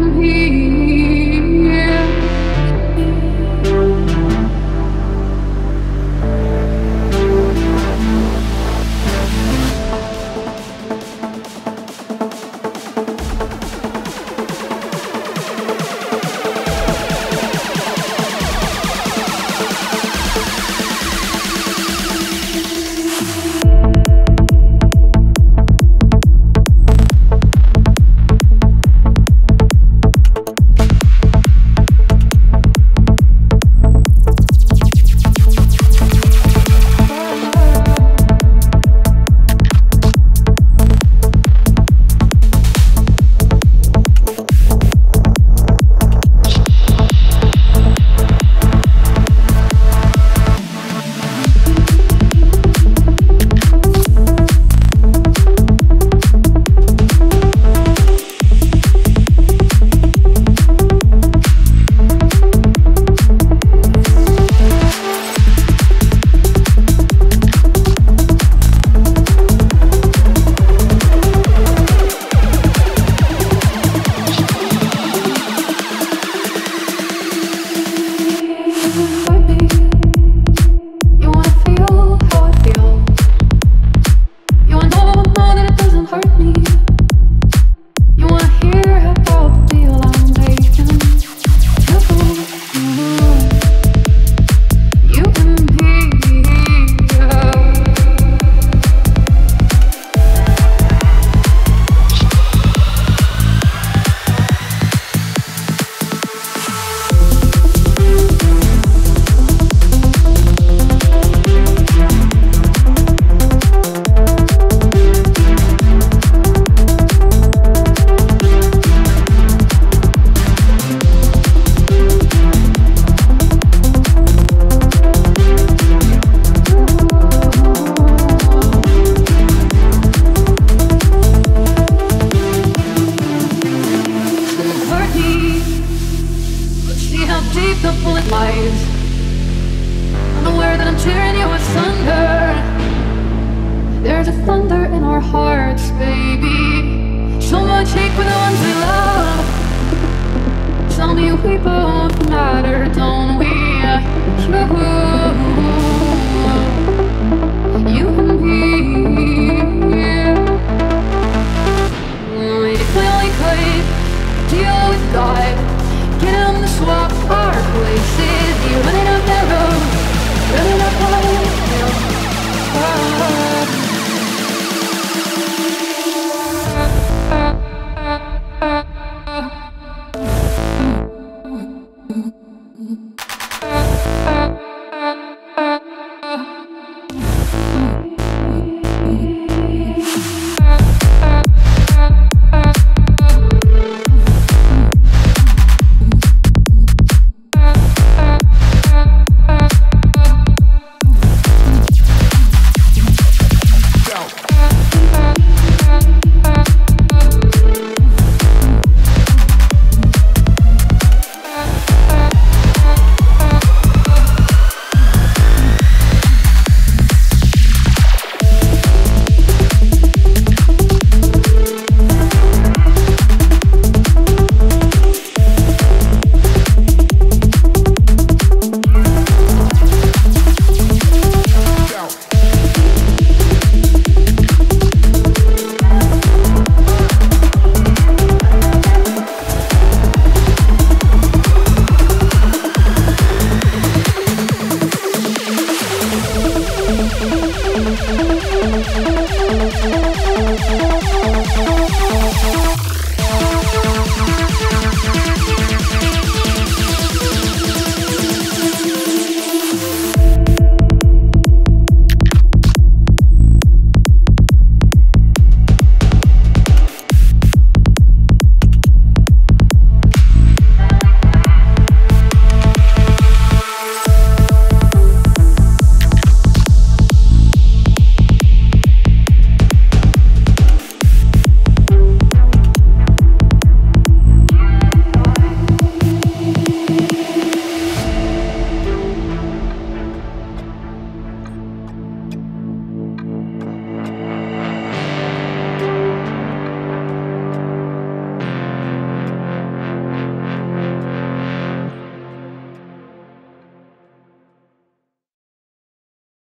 gonna hear lies. I'm aware that I'm tearing you asunder. There's a thunder in our hearts, baby. So much hate for the ones we love. Tell me we both matter, don't we? You, you and me. If we only could deal with God, get him the swap places. You're